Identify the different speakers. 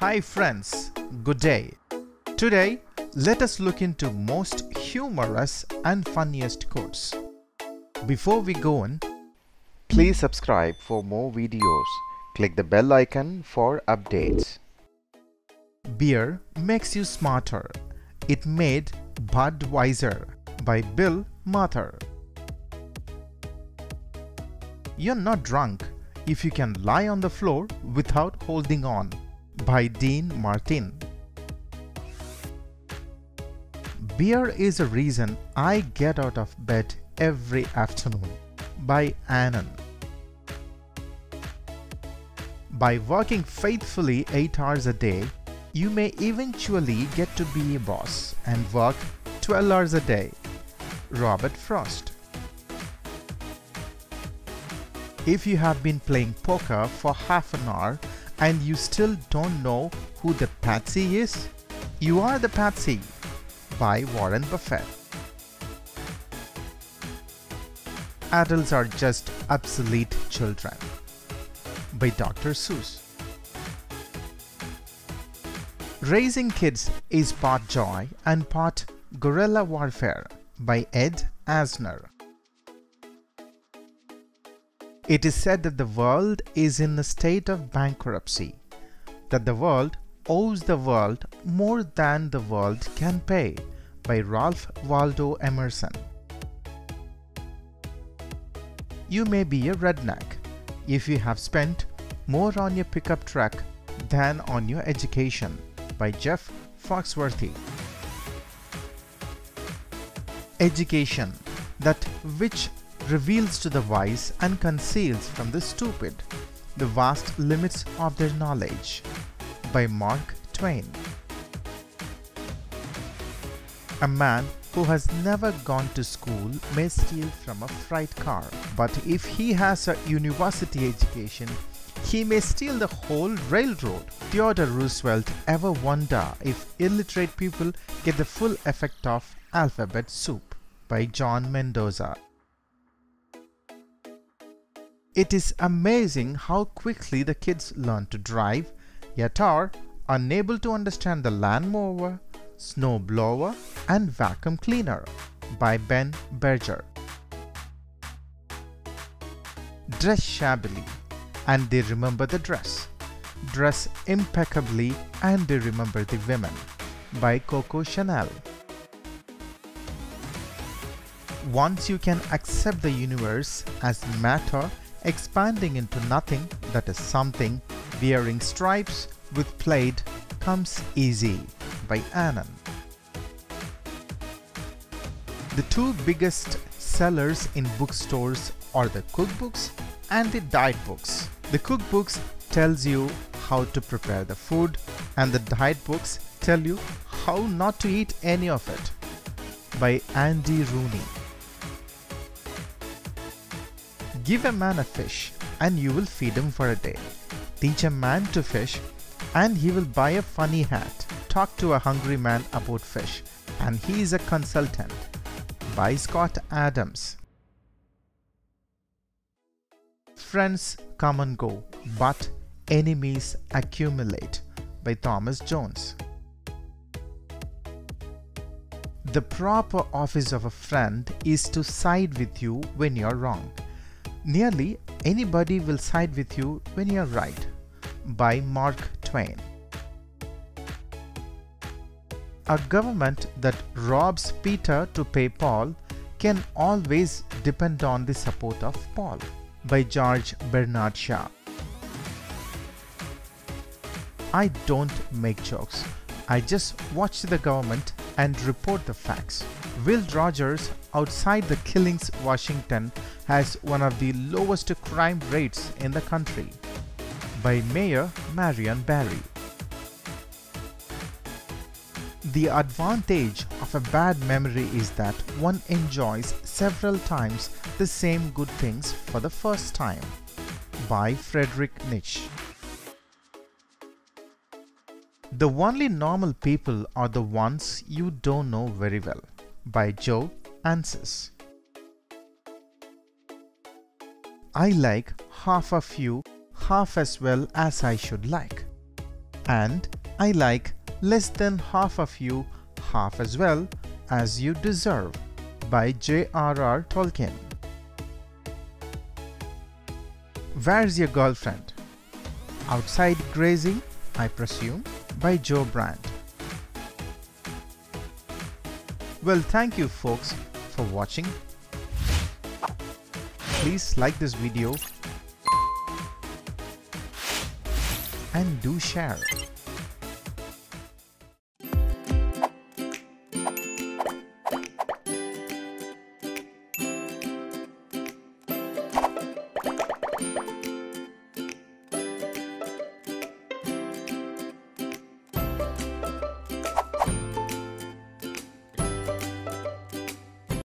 Speaker 1: Hi friends, good day. Today, let us look into most humorous and funniest quotes. Before we go on,
Speaker 2: Please subscribe for more videos. Click the bell icon for updates.
Speaker 1: Beer makes you smarter. It made Budweiser by Bill Mather. You're not drunk if you can lie on the floor without holding on by Dean Martin. Beer is a reason I get out of bed every afternoon by Anon. By working faithfully 8 hours a day, you may eventually get to be a boss and work 12 hours a day. Robert Frost. If you have been playing poker for half an hour and you still don't know who the patsy is, you are the patsy by Warren Buffett. Adults are just obsolete children by Dr. Seuss. Raising kids is part joy and part guerrilla warfare by Ed Asner. It is said that the world is in a state of bankruptcy, that the world owes the world more than the world can pay by Ralph Waldo Emerson. You may be a redneck if you have spent more on your pickup truck than on your education by Jeff Foxworthy. Education, that which reveals to the wise and conceals from the stupid the vast limits of their knowledge by Mark Twain. A man who has never gone to school may steal from a freight car, but if he has a university education, he may steal the whole railroad. Theodore Roosevelt ever wonder if illiterate people get the full effect of alphabet soup by John Mendoza. It is amazing how quickly the kids learn to drive, yet are unable to understand the lawnmower, snowblower, and vacuum cleaner by Ben Bergor. Dress shabbily and they remember the dress. Dress impeccably and they remember the women by Coco Chanel. Once you can accept the universe as matter expanding into nothing that is something, wearing stripes with plaid comes easy by Anon. The two biggest sellers in bookstores are the cookbooks and the diet books. The cookbooks tells you how to prepare the food and the diet books tell you how not to eat any of it by Andy Rooney. Give a man a fish and you will feed him for a day. Teach a man to fish and he will buy a funny hat. Talk to a hungry man about fish and he is a consultant by Scott Adams. Friends come and go, but enemies accumulate by Thomas Jones. The proper office of a friend is to side with you when you're wrong. Nearly anybody will side with you when you're right. By Mark Twain. A government that robs Peter to pay Paul can always depend on the support of Paul by George Bernard Shaw. I don't make jokes. I just watch the government and report the facts. Will Rogers outside the killings Washington has one of the lowest crime rates in the country by Mayor Marion Barry. The advantage of a bad memory is that one enjoys several times the same good things for the first time. By Frederick Nietzsche. The only normal people are the ones you don't know very well. By Joe Ancis. I like half of you half as well as I should like. And I like less than half of you half as well as you deserve by J.R.R. Tolkien. Where's Your Girlfriend? Outside Grazing, I presume, by Jo Brand. Well, thank you folks for watching. Please like this video and do share.